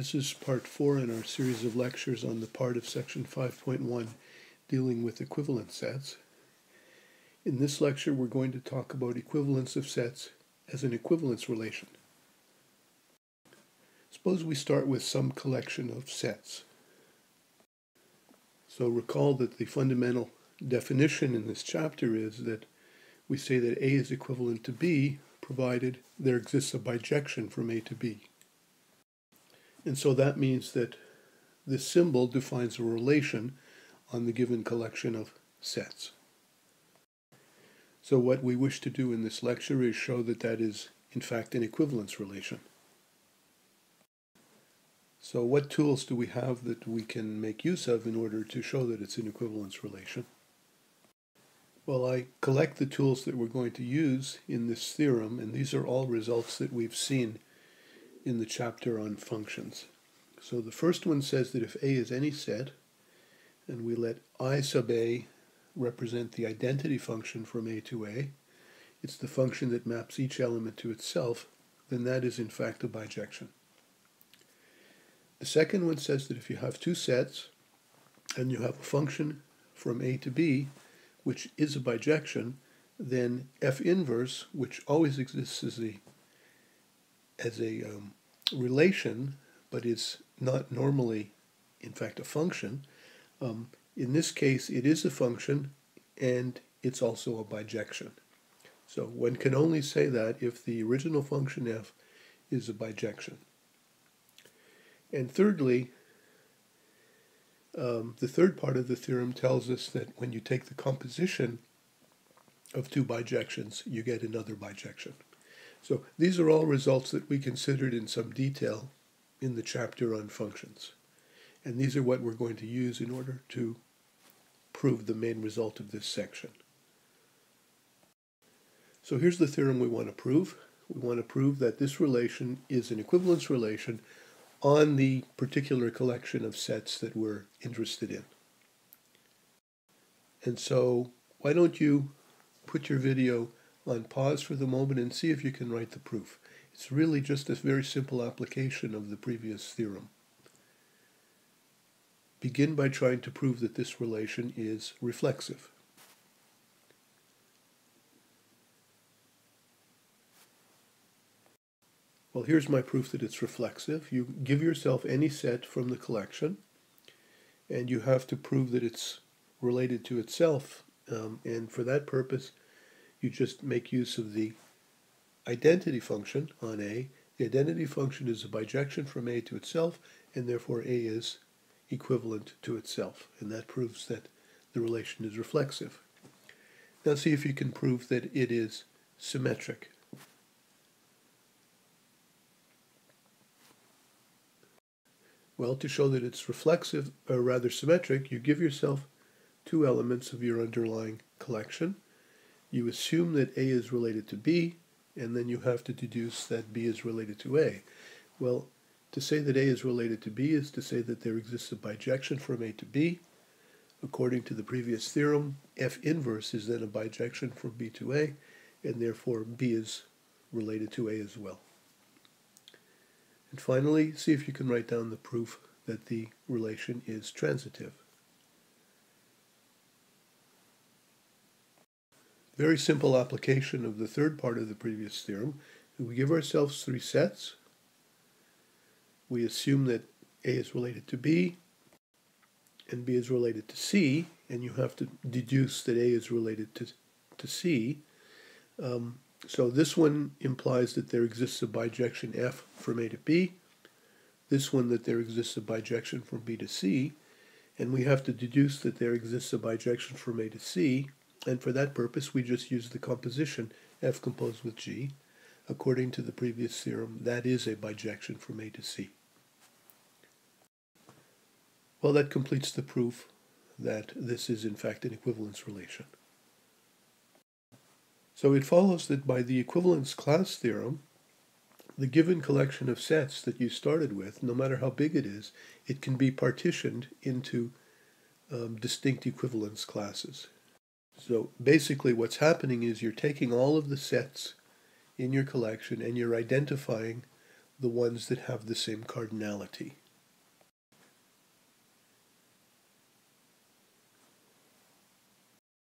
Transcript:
This is part four in our series of lectures on the part of section 5.1 dealing with equivalent sets. In this lecture, we're going to talk about equivalence of sets as an equivalence relation. Suppose we start with some collection of sets. So recall that the fundamental definition in this chapter is that we say that A is equivalent to B provided there exists a bijection from A to B. And so that means that this symbol defines a relation on the given collection of sets. So what we wish to do in this lecture is show that that is in fact an equivalence relation. So what tools do we have that we can make use of in order to show that it's an equivalence relation? Well, I collect the tools that we're going to use in this theorem, and these are all results that we've seen in the chapter on functions. So the first one says that if A is any set, and we let I sub A represent the identity function from A to A, it's the function that maps each element to itself, then that is in fact a bijection. The second one says that if you have two sets and you have a function from A to B, which is a bijection, then F inverse, which always exists as a as a um, relation, but it's not normally, in fact, a function. Um, in this case, it is a function, and it's also a bijection. So one can only say that if the original function f is a bijection. And thirdly, um, the third part of the theorem tells us that when you take the composition of two bijections, you get another bijection. So these are all results that we considered in some detail in the chapter on functions. And these are what we're going to use in order to prove the main result of this section. So here's the theorem we want to prove. We want to prove that this relation is an equivalence relation on the particular collection of sets that we're interested in. And so why don't you put your video on pause for the moment and see if you can write the proof. It's really just a very simple application of the previous theorem. Begin by trying to prove that this relation is reflexive. Well, here's my proof that it's reflexive. You give yourself any set from the collection, and you have to prove that it's related to itself. Um, and for that purpose, you just make use of the identity function on A. The identity function is a bijection from A to itself, and therefore A is equivalent to itself. And that proves that the relation is reflexive. Now see if you can prove that it is symmetric. Well, to show that it's reflexive, or rather symmetric, you give yourself two elements of your underlying collection you assume that A is related to B, and then you have to deduce that B is related to A. Well, to say that A is related to B is to say that there exists a bijection from A to B. According to the previous theorem, F inverse is then a bijection from B to A, and therefore B is related to A as well. And finally, see if you can write down the proof that the relation is transitive. Very simple application of the third part of the previous theorem. We give ourselves three sets. We assume that A is related to B, and B is related to C, and you have to deduce that A is related to, to C. Um, so this one implies that there exists a bijection F from A to B. This one that there exists a bijection from B to C. And we have to deduce that there exists a bijection from A to C and for that purpose, we just use the composition F composed with G. According to the previous theorem, that is a bijection from A to C. Well, that completes the proof that this is in fact an equivalence relation. So it follows that by the equivalence class theorem, the given collection of sets that you started with, no matter how big it is, it can be partitioned into um, distinct equivalence classes. So basically what's happening is you're taking all of the sets in your collection and you're identifying the ones that have the same cardinality.